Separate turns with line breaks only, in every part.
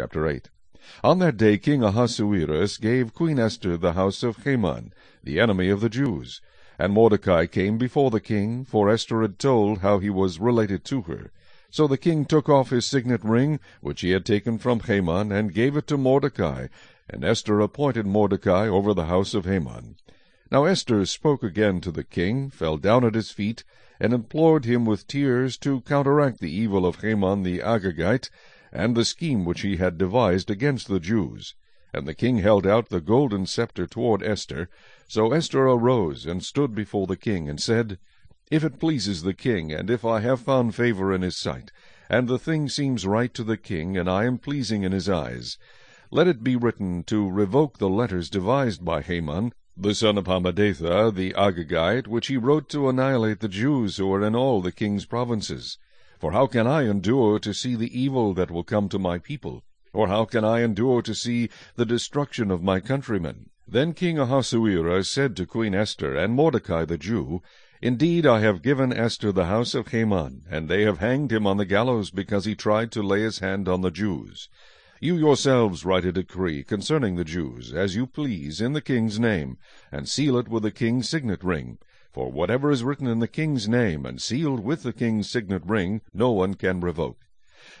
Chapter 8 On that day King Ahasuerus gave Queen Esther the house of Haman, the enemy of the Jews. And Mordecai came before the king, for Esther had told how he was related to her. So the king took off his signet ring, which he had taken from Haman, and gave it to Mordecai, and Esther appointed Mordecai over the house of Haman. Now Esther spoke again to the king, fell down at his feet, and implored him with tears to counteract the evil of Haman the Agagite, and the scheme which he had devised against the Jews. And the king held out the golden sceptre toward Esther. So Esther arose and stood before the king, and said, If it pleases the king, and if I have found favor in his sight, and the thing seems right to the king, and I am pleasing in his eyes, let it be written to revoke the letters devised by Haman, the son of Hammedatha the Agagite, which he wrote to annihilate the Jews who are in all the king's provinces. For how can I endure to see the evil that will come to my people? Or how can I endure to see the destruction of my countrymen? Then King Ahasuerus said to Queen Esther and Mordecai the Jew, Indeed, I have given Esther the house of Haman, and they have hanged him on the gallows because he tried to lay his hand on the Jews. You yourselves write a decree concerning the Jews, as you please, in the king's name, and seal it with the king's signet ring. For whatever is written in the king's name, and sealed with the king's signet ring, no one can revoke.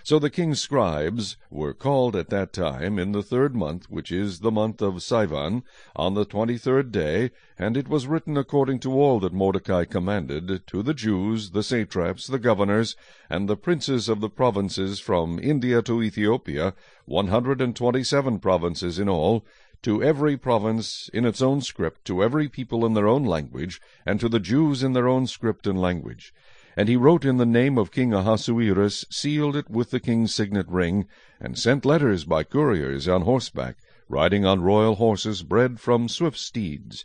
So the king's scribes were called at that time in the third month, which is the month of Sivan, on the twenty-third day, and it was written according to all that Mordecai commanded, to the Jews, the satraps, the governors, and the princes of the provinces from India to Ethiopia, one hundred and twenty-seven provinces in all, to every province in its own script, to every people in their own language, and to the Jews in their own script and language. And he wrote in the name of King Ahasuerus, sealed it with the king's signet ring, and sent letters by couriers on horseback, riding on royal horses bred from swift steeds.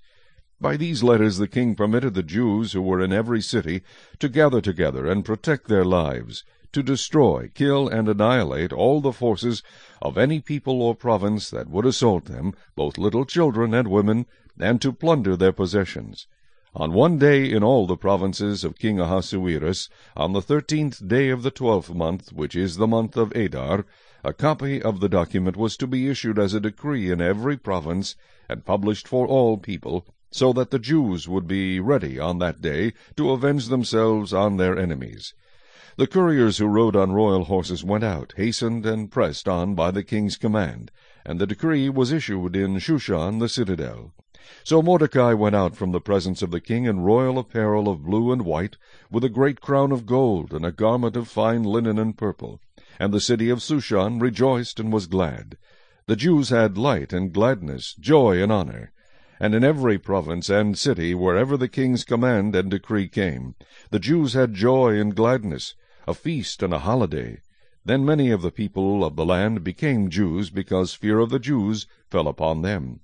By these letters the king permitted the Jews who were in every city to gather together and protect their lives, to destroy, kill, and annihilate all the forces of any people or province that would assault them, both little children and women, and to plunder their possessions. On one day in all the provinces of King Ahasuerus, on the thirteenth day of the twelfth month, which is the month of Adar, a copy of the document was to be issued as a decree in every province, and published for all people, so that the Jews would be ready on that day to avenge themselves on their enemies. The couriers who rode on royal horses went out, hastened and pressed on by the king's command, and the decree was issued in Shushan the citadel. So Mordecai went out from the presence of the king in royal apparel of blue and white, with a great crown of gold, and a garment of fine linen and purple. And the city of Shushan rejoiced and was glad. The Jews had light and gladness, joy and honor. And in every province and city, wherever the king's command and decree came, the Jews had joy and gladness, a feast and a holiday. Then many of the people of the land became Jews, because fear of the Jews fell upon them.